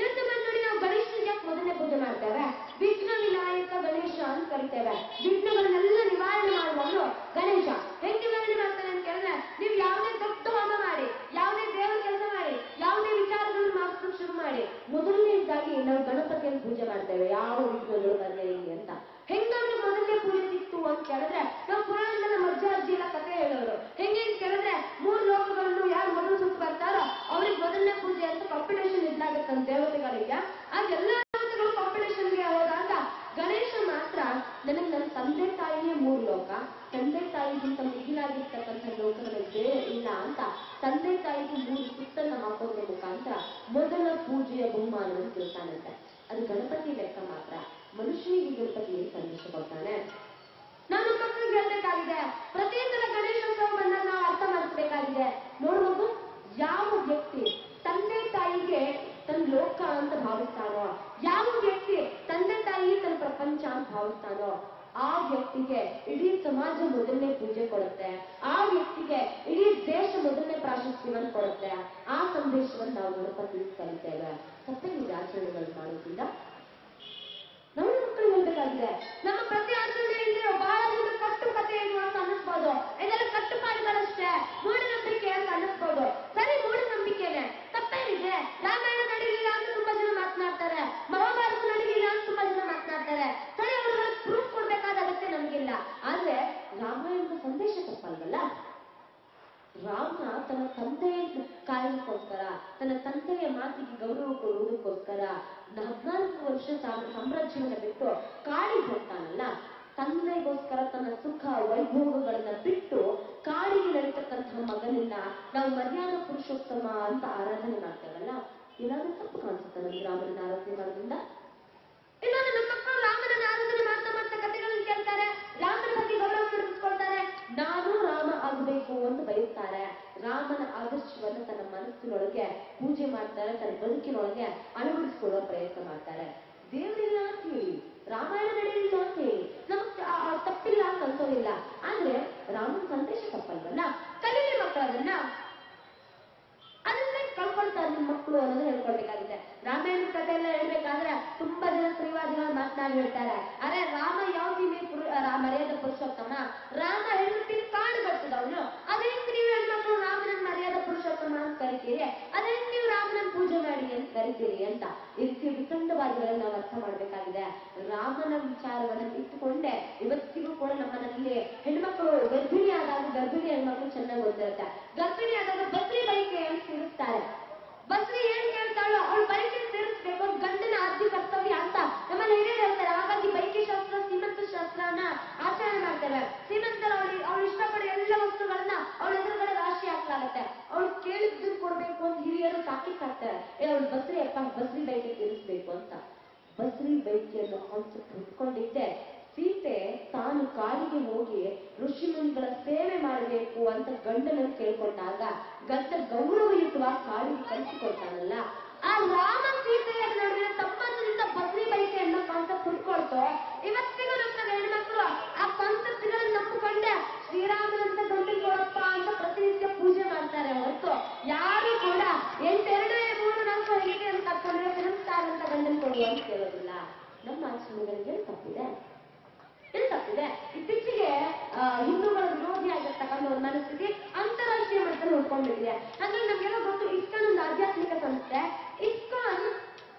ಯೋಚನೆ ಮಾಡಿ ನೋಡಿ ನಾವು ಗಣೇಶನಿಗೆ ಯಾಕೆ ಮೊದಲನೇ ಪೂಜೆ ಮಾಡ್ತೇವೆ? ವಿಘ್ನ ವಿನಾಯಕ ಗಣೇಶ ಅಂತ ಕರಿತೇವೆ. ವಿಘ್ನಗಳನ್ನೆಲ್ಲ ನಿವಾರಣೆ ಮಾಡುವವನು ಗಣೇಶ. ಹೆಂಗ್ ನಿವಾರಣೆ ಮಾಡ್ತಾರೆ ಅಂತ ಕೇಳಿದ್ರೆ, ನೀವು ಯಾವುದೇ ದೊಡ್ಡ ಹೋಮ ಮಾಡಿ, ಯಾವುದೇ ದೇವರ ಕೆಲಸ ಮಾಡಿ, ಯಾವುದೇ ವಿಚಾರಗಳನ್ನು ಮಾಡ್ಕೊಂಡು ಶುರು ಮಾಡಿ. ಮೊದಲನೇದಾಗಿ ನಾವು ಗಣಪತಿಯನ್ನು ಪೂಜೆ ಮಾಡ್ತೇವೆ. ಯಾವ ವಿಘ್ನಗಳು ಬರಲಿ ಅಂತ. ಹೆಂಗಂದ್ರೆ ಮೊದಲನೇ ಸಿಕ್ತು ಅಂತ ಕೇಳಿದ್ರೆ ನಾವು ಪುರಾಣದಲ್ಲ ನಮ್ಮ ಅಜ್ಜ ಎಲ್ಲ ಕಥೆ ಹೇಳೋರು. ಹೆಂಗೆ ಅಂತ ಕೇಳಿದ್ರೆ, ಮೂರು ಲೋಕಗಳನ್ನು ಯಾರು ಮೊದಲು ಸುತ್ತ ಬರ್ತಾರೋ, ಅವ್ರಿಗೆ ಮೊದಲನೇ ಪೂಜೆ ಅಂತ ಕಾಂಪಿಟೇಷನ್ ಇದ್ದಾಗತ್ತಂತ ದೇವತೆಗಳಿಗೆ. ಆಗ ಎಲ್ಲ ದೇವತೆಗಳು ಕಾಂಪಿಟೇಷನ್ಗೆ ಹೋದಾಗ, ಗಣೇಶ ಮಾತ್ರ ನನಗೆ ನನ್ನ ತಂದೆ ತಾಯಿಯೇ ಮೂರು ಲೋಕ. ತಂದೆ ತಾಯಿಗಿಂತ ಮಿಗಿಲಾಗಿರ್ತಕ್ಕಂಥ ಲೋಕಗಳು ಬೇರೆ ಇಲ್ಲ ಅಂತ ತಂದೆ ತಾಯಿಗೂ ಮೂರು ಸುತ್ತನ್ನ ಹಾಕೋದ್ರ ಮುಖಾಂತರ ಮೊದಲ ಪೂಜೆಯ ಬಹುಮಾನವನ್ನು ತಿಳ್ತಾನಂತೆ. ಅದು ಗಣಪತಿ ಲೆಕ್ಕ ಮಾತ್ರ. ಮನುಷ್ಯನಿಗೆ ಏನು ಸಂದೇಶ ಕೊಡ್ತಾನೆ ನಾನು ಮಕ್ಕಳಿಗೆ ಹೇಳ್ಬೇಕಾಗಿದೆ ಪ್ರತಿ ಸಲ ಗಣೇಶೋತ್ಸವ ಬಂದಾಗ ನಾವು ಅರ್ಥ ಮಾಡಿಸ್ಬೇಕಾಗಿದೆ ನೋಡ್ಬೋದು ಯಾವ ವ್ಯಕ್ತಿ ತಂದೆ ತಾಯಿಗೆ ತನ್ನ ಲೋಕ ಅಂತ ಭಾವಿಸ್ತಾನೋ, ಯಾವ ವ್ಯಕ್ತಿ ತಂದೆ ತಾಯಿ ತನ್ನ ಪ್ರಪಂಚ ಅಂತ ಭಾವಿಸ್ತಾನೋ, ಆ ವ್ಯಕ್ತಿಗೆ ಇಡೀ ಸಮಾಜ ಮೊದಲನೇ ಪೂಜೆ ಕೊಡುತ್ತೆ. ಆ ವ್ಯಕ್ತಿಗೆ ಇಡೀ ದೇಶ ಮೊದಲನೇ ಪ್ರಾಶಸ್ತ್ಯವನ್ನು ಕೊಡುತ್ತೆ. ಆ ಸಂದೇಶವನ್ನು ನಾವು ಗಣಪತಿ ಕಲಿತೇವೆ ಸತ್ಯ ಆಚರಣೆಗಳು ಮಾಡೋದ್ರಿಂದ ನಮ್ಮ ಮಕ್ಕಳು ಮುಂದೆ ಕಲಿತೆ ನಮ್ಮ ಪ್ರತಿ ಆಚರಣೆ ವೈಭೋಗಗಳನ್ನ ಬಿಟ್ಟು ಕಾಡಿಗೆ ನಡೀತಕ್ಕಂತಹ ಮಗನನ್ನ ನಾವು ಮರ್ಯಾದ ಪುರುಷೋತ್ತಮ ಅಂತ ಆರಾಧನೆ ಮಾಡ್ತೇವಲ್ಲ? ಏನಾದ್ರೂ ತಪ್ಪು ಕಾಣಿಸುತ್ತೆ ನಮ್ಗೆ ರಾಮನನ್ನ ಆರಾಧನೆ ಮಾಡೋದ್ರಿಂದ. ಇನ್ನೊಂದು ನಮ್ಮ ಮಕ್ಕಳು ರಾಮನನ್ನ ಆರಾಧನೆ ಮಾಡ್ತಾ ಮಾಡ್ತಾ ಕಥೆಗಳನ್ನು ಕೇಳ್ತಾರೆ ರಾಮನ ಬಗ್ಗೆ ಗೌರವ ತಿಳಿಸ್ಕೊಳ್ತಾರೆ ನಾನು ರಾಮ ಆಗಬೇಕು ಅಂತ ಬಯಸ್ತಾರೆ. ರಾಮನ ಆದರ್ಶವನ್ನು ತನ್ನ ಮನಸ್ಸಿನೊಳಗೆ ಪೂಜೆ ಮಾಡ್ತಾರೆ ತನ್ನ ಬದುಕಿನೊಳಗೆ ಅಳವಡಿಸಿಕೊಳ್ಳುವ ಪ್ರಯತ್ನ ಮಾಡ್ತಾರೆ. ದೇವರಿಲ್ಲ ಅಂತ ಹೇಳಿ ರಾಮಾಯಣ ನಡೆಯಲಿಲ್ಲ ಅಂತ ಹೇಳಿ ನಮ್ಗೆ ತಪ್ಪಿಲ್ಲ ಅಂತ ಅನ್ಸೋದಿಲ್ಲ. ಆದ್ರೆ ರಾಮನ ಸಂದೇಶ ತಪ್ಪಲ್ವಲ್ಲ? ಕಲೀಲಿ ಮಕ್ಕಳು ಅದನ್ನ ಕಳ್ಕೊಳ್ತಾರೆ ನಿಮ್ಮ ಮಕ್ಕಳು ಅನ್ನೋದು ಹೇಳ್ಕೊಳ್ಬೇಕಾಗುತ್ತೆ. ರಾಮಾಯಣ ಕಥೆ ಎಲ್ಲ ಹೇಳ್ಬೇಕಾದ್ರೆ ತುಂಬಾ ಜನ ಸ್ತ್ರೀವಾದಿಗಳು ಮಾತನಾಡಿ ಹೇಳ್ತಾರೆ. ಅರೆ, ರಾಮ ಯಾವ ಮರ್ಯಾದ ಪುರುಷೋತ್ತಮ? ರಾಮ ಹೆಣ್ಮಕ್ಳಿಗೆ ಕಾಡು ಕಟ್ಟಿದವನು ಅದೇ ನೀವು ಹೆಣ್ಮಕ್ಳು ರಾಮನ ಮರ್ಯಾದ ಪುರುಷೋತ್ತಮ ಅಂತ ಕರಿತೀರಿ? ಅದೇ ನೀವು ರಾಮನ ಪೂಜೆ ಮಾಡಿ ಅಂತ ಕರಿತೀರಿ ಅಂತ? ಈ ರೀತಿ ವಿತಂಡವಾದಿಗಳನ್ನ ನಾವು ಅರ್ಥ ಮಾಡ್ಬೇಕಾಗಿದೆ. ರಾಮನ ವಿಚಾರವನ್ನ ಇಟ್ಟುಕೊಂಡೆ. ಇವತ್ತಿಗೂ ಕೂಡ ನಮ್ಮನಲ್ಲಿ ಹೆಣ್ಮಕ್ಳು ಗರ್ಭಿಣಿ ಆದಾಗ ಗರ್ಭಿಣಿ ಹೆಣ್ಮಕ್ಳು ಚೆನ್ನಾಗಿ ಗೊತ್ತಿರುತ್ತೆ ಗರ್ಭಿಣಿ ಆದಾಗ ಬಸ್ರಿ ಬೈಕೆ ಅಂತ ತಿರುಸ್ತಾರೆ ಬಸ್ರಿ ಏನ್ ಕೇಳ್ತಾಳೋ ಅವಳು ಬೈಕೆ ತಿರುಸ್ಬೇಕು ಗಂಡನ ಆದ್ಯ ಕರ್ತವ್ಯ ಅಂತ. ನಮ್ಮಲ್ಲಿ ಹಿರಿಯರು ಹೇಳ್ತಾರೆ, ಹಾಗಾಗಿ ಬೈಕೆ ಶಾಸ್ತ್ರ ಸೀಮಂತ ಶಾಸ್ತ್ರನ ಆಚರಣೆ ಮಾಡ್ತೇವೆ ಸೀಮಂತರ ಅವಳು ಅವಳು ಇಷ್ಟಪಡೋ ಎಲ್ಲ ವಸ್ತುಗಳನ್ನ ಅವಳ ಎದುರುಗಡೆ ರಾಶಿ ಹಾಕ್ಲಾಗತ್ತೆ. ಅವಳು ಕೇಳಿದ್ದು ಕೊಡ್ಬೇಕು ಅಂತ ಹಿರಿಯರು ಸಾಕಿ ಹಾಕ್ತಾರೆ. ಏ, ಅವಳು ಬಸ್ರಿ ಅಪ್ಪ ಬಸ್ರಿ ಬೈಕೆ ತಿರುಸ್ಬೇಕು ಅಂತ. ಬಸ್ರಿ ಬೈಕಿಯನ್ನು ಅನ್ನೋ ಕುತ್ಕೊಂಡಿದ್ದೆ. ಸೀತೆ ತಾನು ಕಾಡಿಗೆ ಹೋಗಿ ಋಷಿಮುನಿಗಳ ಸೇವೆ ಮಾಡಬೇಕು ಅಂತ ಗಂಡನ ಕೇಳ್ಕೊಂಡಾಗ ಗಂಡ ಗೌರವಯುತವಾಗಿ ಕಾಡಿಗೆ ಕಳಿಸಿಕೊಳ್ತಾನಲ್ಲ ಆ ರಾಮ ಸೀತೆಯ ನಡುವಿನ ಸಂಬಂಧದಿಂದ ಬಸ್ರಿ ಬೈಕೆ ಅನ್ನೋ ಕಾನ್ಸೆಪ್ಟ್ ಹುಟ್ಕೊಳ್ತು ಇವತ್ತಿಗೂ ನಮ್ಮ ಹೆಣ್ಮಕ್ಳು ಆ ಕಾನ್ಸೆಪ್ಟ್ ಗಳನ್ನ ನಂಬಿಕೊಂಡೆ ಶ್ರೀರಾಮನಂತ ಗಂಡು ಕೊಡಪ್ಪ ಅಂತ ಪ್ರತಿನಿತ್ಯ ಪೂಜೆ ಮಾಡ್ತಾರೆ ಹೊರತು ಯಾರು ಕೂಡ ಎಂಟೆರಡು ಮೂರು ನಾಲ್ಕು ಐದು ಅಂತ ಕರ್ಕೊಂಡ್ರೆ ಫಿಲ್ಮ್ ಅಂತ ಗಂಡನ್ ಕೊಡು ಅಂತ ಕೇಳೋದಿಲ್ಲ ನಮ್ಮ ಆಚರಣೆಗಳಿಗೆ ಏನ್ ತಪ್ಪಿದೆ ಏನ್ ತಪ್ಪಿದೆ ಇತ್ತೀಚೆಗೆ ಆ, ಹಿಂದೂಗಳ ವಿರೋಧಿ ಆಗಿರ್ತಕ್ಕಂಥ ಒಂದು ಮನಸ್ಥಿತಿ ಅಂತಾರಾಷ್ಟ್ರೀಯ ಮಟ್ಟದಲ್ಲಿ ಉಳ್ಕೊಂಡ್ಬಿಟ್ಟಿದೆ ಹಾಗಾಗಿ ನಮ್ಗೆಲ್ಲ ಗೊತ್ತು ಇಸ್ಕಾನ್ ಒಂದು ಆಧ್ಯಾತ್ಮಿಕ ಸಂಸ್ಥೆ ಇಸ್ಕಾನ್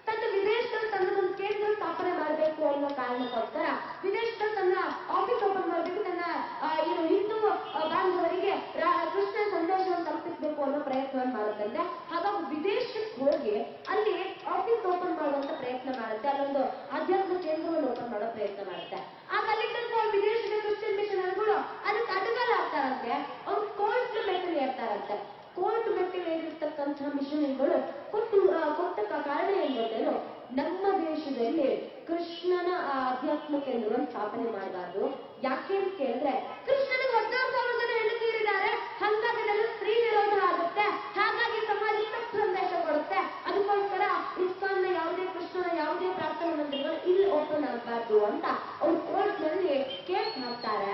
ತನ್ನ ವಿದೇಶದಲ್ಲಿ ತನ್ನ ಒಂದು ಕೇಂದ್ರ ಸ್ಥಾಪನೆ ಮಾಡಬೇಕು ಅನ್ನೋ ಕಾರಣಕ್ಕೋಸ್ಕರ ವಿದೇಶದಲ್ಲಿ ತನ್ನ ಆಫೀಸ್ ಓಪನ್ ಮಾಡಬೇಕು ತನ್ನ ಆ, ಏನು ಹಿಂದೂ ಆ, ಬಾಂಧವರಿಗೆ ರಾ- ಕೃಷ್ಣ ಸಂದೇಶವನ್ನು ತಲುಪಿಸಬೇಕು ಅನ್ನೋ ಪ್ರಯತ್ನವನ್ನು ಮಾಡುತ್ತಂತೆ ಹಾಗಾಗಿ ವಿದೇಶಕ್ಕೆ ಹೋಗಿ ಅಲ್ಲಿ ಆಫೀಸ್ ಓಪನ್ ಮಾಡುವಂತ ಪ್ರಯತ್ನ ಮಾಡುತ್ತೆ ಅಲ್ಲೊಂದು ಆಧ್ಯಾತ್ಮ ಕೇಂದ್ರವನ್ನು ಓಪನ್ ಮಾಡೋ ಪ್ರಯತ್ನ ಮಾಡುತ್ತೆ ಆಗ ಅಲ್ಲಿದ್ದಂತ ವಿದೇಶದ ಕ್ರಿಶ್ಚಿಯನ್ ಮಿಷನರಿಗಳು ಅದಕ್ಕೆ ಅಡಗಲ್ ಆಗ್ತಾರಂತೆ ಅವ್ರು ಕೋರ್ಟ್ ಮೆಟ್ಟಲು ಏರ್ತಾರಂತೆ ಕೋರ್ಟ್ ಮೆಟ್ಟಲು ಏರಿರ್ತಕ್ಕಂತಹ ಮಿಷನರಿಗಳು ಕೊಟ್ಟು ಕೊಟ್ಟ ಕಾರಣ ಏನ್ ಗೊತ್ತೇನು ನಮ್ಮ ದೇಶದಲ್ಲಿ ಕೃಷ್ಣನ ಆಧ್ಯಾತ್ಮ ಕೇಂದ್ರವನ್ನು ಸ್ಥಾಪನೆ ಮಾಡಬಾರ್ದು ಯಾಕೆ ಅಂತ ಕೇಳಿದ್ರೆ ಕೃಷ್ಣನ ಹದಿನಾರು ಸಾವಿರ ಜನ ಹೆಣ್ಣುತ್ತೀರಿದ್ದಾರೆ ಹಾಗಾಗಿ ಸ್ತ್ರೀ ವಿರೋಧ ಆಗುತ್ತೆ ಹಾಗಾಗಿ ಸಮಾಜಕ್ಕೆ ತಪ್ಪು ಸಂದೇಶ ಕೊಡುತ್ತೆ ಅದಕ್ಕೋಸ್ಕರ ಇಸ್ಕಾನ್ನ ಯಾವುದೇ ಪ್ರಾರ್ಥನಾ ಮಂದಿರಗಳು ಇಲ್ಲಿ ಓಪನ್ ಆಗಬಾರ್ದು ಅಂತ ಅವ್ರು ಕೋರ್ಟ್ನಲ್ಲಿ ಕೇಸ್ ಹಾಕ್ತಾರೆ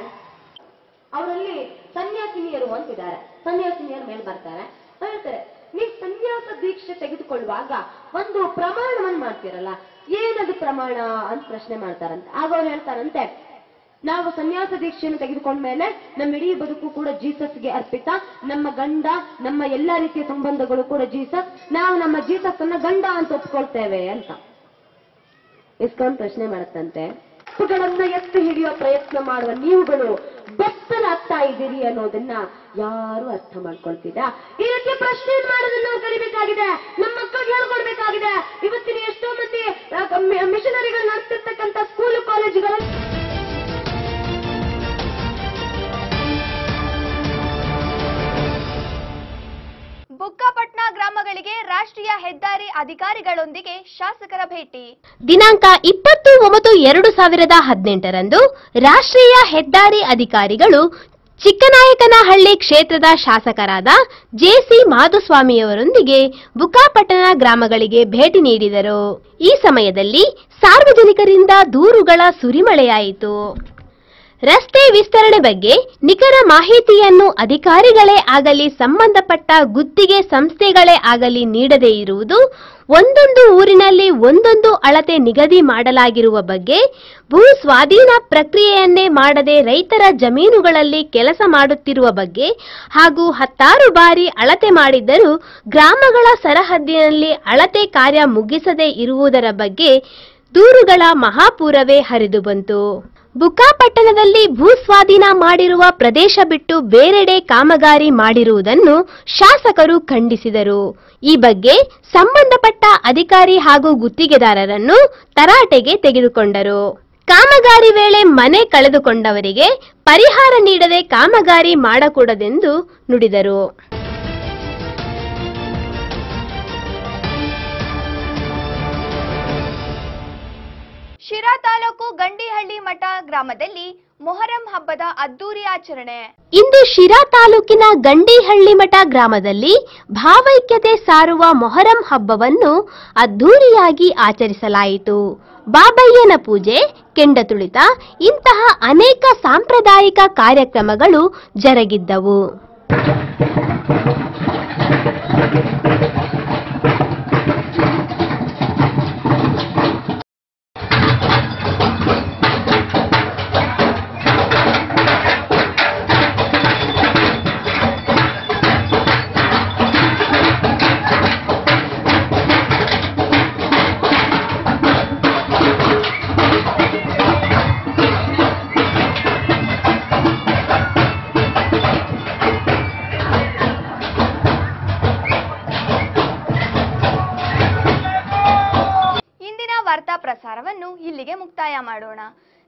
ಅವರಲ್ಲಿ ಸನ್ಯಾಸಿನಿಯರು ಅಂತಿದ್ದಾರೆ. ಸನ್ಯಾಸಿನಿಯರು ಮೇಲೆ ಬರ್ತಾರೆ. ಹೇಳ್ತಾರೆ, ನೀವು ಸನ್ಯಾಸ ದೀಕ್ಷೆ ತೆಗೆದುಕೊಳ್ಳುವಾಗ ಒಂದು ಪ್ರಮಾಣವನ್ನು ಮಾಡ್ತೀರಲ್ಲ, ಏನದು ಪ್ರಮಾಣ ಅಂತ ಪ್ರಶ್ನೆ ಮಾಡ್ತಾರಂತೆ. ಆಗ ಅವ್ರು ಹೇಳ್ತಾರಂತೆ, ನಾವು ಸನ್ಯಾಸ ದೀಕ್ಷೆಯನ್ನು ತೆಗೆದುಕೊಂಡ ಮೇಲೆ ನಮ್ಮ ಇಡೀ ಬದುಕು ಕೂಡ ಜೀಸಸ್ಗೆ ಅರ್ಪಿತ. ನಮ್ಮ ಗಂಡ, ನಮ್ಮ ಎಲ್ಲಾ ರೀತಿಯ ಸಂಬಂಧಗಳು ಕೂಡ ಜೀಸಸ್. ನಾವು ನಮ್ಮ ಜೀಸಸ್ ಅನ್ನ ಗಂಡ ಅಂತ ಒಪ್ಕೊಳ್ತೇವೆ ಅಂತ. ಇಸ್ಕಾನ್ ಪ್ರಶ್ನೆ ಮಾಡುತ್ತಂತೆ ತಪ್ಪುಗಳನ್ನ ಎತ್ತಿ ಹಿಡಿಯೋ ಪ್ರಯತ್ನ ಮಾಡುವ ನೀವುಗಳು ಬೆತ್ತಲಾಗ್ತಾ ಇದ್ದೀರಿ ಅನ್ನೋದನ್ನ ಯಾರು ಅರ್ಥ ಮಾಡ್ಕೊಳ್ತಿದ್ದ ಈ ರೀತಿ ಪ್ರಶ್ನೆ ಮಾಡೋದನ್ನ ಕಲಿಬೇಕಾಗಿದೆ. ನಮ್ಮ ಮಕ್ಕಳಿಗೆ ಹೇಳ್ಕೊಡ್ಬೇಕಾಗಿದೆ. ಇವತ್ತಿನ ಎಷ್ಟೋ ಮಂದಿ ಮಿಷನರಿಗಳು ನಡೆಸಿರ್ತಕ್ಕಂಥ ಸ್ಕೂಲ್, ಕಾಲೇಜುಗಳಲ್ಲಿ ಅಧಿಕಾರಿಗಳೊಂದಿಗೆ ಶಾಸಕರ ಭೇಟಿ. ದಿನಾಂಕ ಇಪ್ಪತ್ತು ಒಂಬತ್ತು ಎರಡು ಸಾವಿರದ ಹದಿನೆಂಟರಂದು ರಾಷ್ಟ್ರೀಯ ಹೆದ್ದಾರಿ ಅಧಿಕಾರಿಗಳು ಚಿಕ್ಕನಾಯಕನಹಳ್ಳಿ ಕ್ಷೇತ್ರದ ಶಾಸಕರಾದ ಜೆಸಿ ಮಾಧುಸ್ವಾಮಿಯವರೊಂದಿಗೆ ಬುಕ್ಕಾಪಟ್ಟಣ ಗ್ರಾಮಗಳಿಗೆ ಭೇಟಿ ನೀಡಿದರು. ಈ ಸಮಯದಲ್ಲಿ ಸಾರ್ವಜನಿಕರಿಂದ ದೂರುಗಳ ಸುರಿಮಳೆಯಾಯಿತು. ರಸ್ತೆ ವಿಸ್ತರಣೆ ಬಗ್ಗೆ ನಿಖರ ಮಾಹಿತಿಯನ್ನು ಅಧಿಕಾರಿಗಳೇ ಆಗಲಿ, ಸಂಬಂಧಪಟ್ಟ ಗುತ್ತಿಗೆ ಸಂಸ್ಥೆಗಳೇ ಆಗಲಿ ನೀಡದೇ ಇರುವುದು, ಒಂದೊಂದು ಊರಿನಲ್ಲಿ ಒಂದೊಂದು ಅಳತೆ ನಿಗದಿ ಮಾಡಲಾಗಿರುವ ಬಗ್ಗೆ ಭೂ ಸ್ವಾಧೀನ ಪ್ರಕ್ರಿಯೆಯನ್ನೇ ಮಾಡದೆ ರೈತರ ಜಮೀನುಗಳಲ್ಲಿ ಕೆಲಸ ಮಾಡುತ್ತಿರುವ ಬಗ್ಗೆ ಹಾಗೂ ಹತ್ತಾರು ಬಾರಿ ಅಳತೆ ಮಾಡಿದ್ದರೂ ಗ್ರಾಮಗಳ ಸರಹದ್ದಿನಲ್ಲಿ ಅಳತೆ ಕಾರ್ಯ ಮುಗಿಸದೇ ಇರುವುದರ ಬಗ್ಗೆ ದೂರುಗಳ ಮಹಾಪೂರವೇ ಹರಿದು ಬಂತು. ಬುಕ್ಕಾಪಟ್ಟಣದಲ್ಲಿ ಭೂಸ್ವಾಧೀನ ಮಾಡಿರುವ ಪ್ರದೇಶ ಬಿಟ್ಟು ಬೇರೆಡೆ ಕಾಮಗಾರಿ ಮಾಡಿರುವುದನ್ನು ಶಾಸಕರು ಖಂಡಿಸಿದರು. ಈ ಬಗ್ಗೆ ಸಂಬಂಧಪಟ್ಟ ಅಧಿಕಾರಿ ಹಾಗೂ ಗುತ್ತಿಗೆದಾರರನ್ನು ತರಾಟೆಗೆ ತೆಗೆದುಕೊಂಡರು. ಕಾಮಗಾರಿ ವೇಳೆ ಮನೆ ಕಳೆದುಕೊಂಡವರಿಗೆ ಪರಿಹಾರ ನೀಡದೆ ಕಾಮಗಾರಿ ಮಾಡಕೂಡದೆಂದು ನುಡಿದರು. ಶಿರಾ ತಾಲೂಕು ಗಂಡಿಹಳ್ಳಿ ಮಠ ಗ್ರಾಮದಲ್ಲಿ ಮೊಹರಂ ಹಬ್ಬದ ಅದ್ದೂರಿ ಆಚರಣೆ. ಇಂದು ಶಿರಾ ತಾಲೂಕಿನ ಗಂಡಿಹಳ್ಳಿ ಮಠ ಗ್ರಾಮದಲ್ಲಿ ಭಾವೈಕ್ಯತೆ ಸಾರುವ ಮೊಹರಂ ಹಬ್ಬವನ್ನು ಅದ್ದೂರಿಯಾಗಿ ಆಚರಿಸಲಾಯಿತು. ಬಾಬಯ್ಯನ ಪೂಜೆ, ಕೆಂಡ ತುಳಿತ, ಇಂತಹ ಅನೇಕ ಸಾಂಪ್ರದಾಯಿಕ ಕಾರ್ಯಕ್ರಮಗಳು ಜರುಗಿದ್ದವು.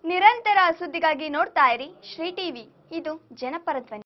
ನಿರಂತರ ಸುದ್ದಿಗಾಗಿ ನೋಡ್ತಾ ಇರಿ ಶ್ರೀ ಟಿವಿ. ಇದು ಜನಪರ ಧ್ವನಿ.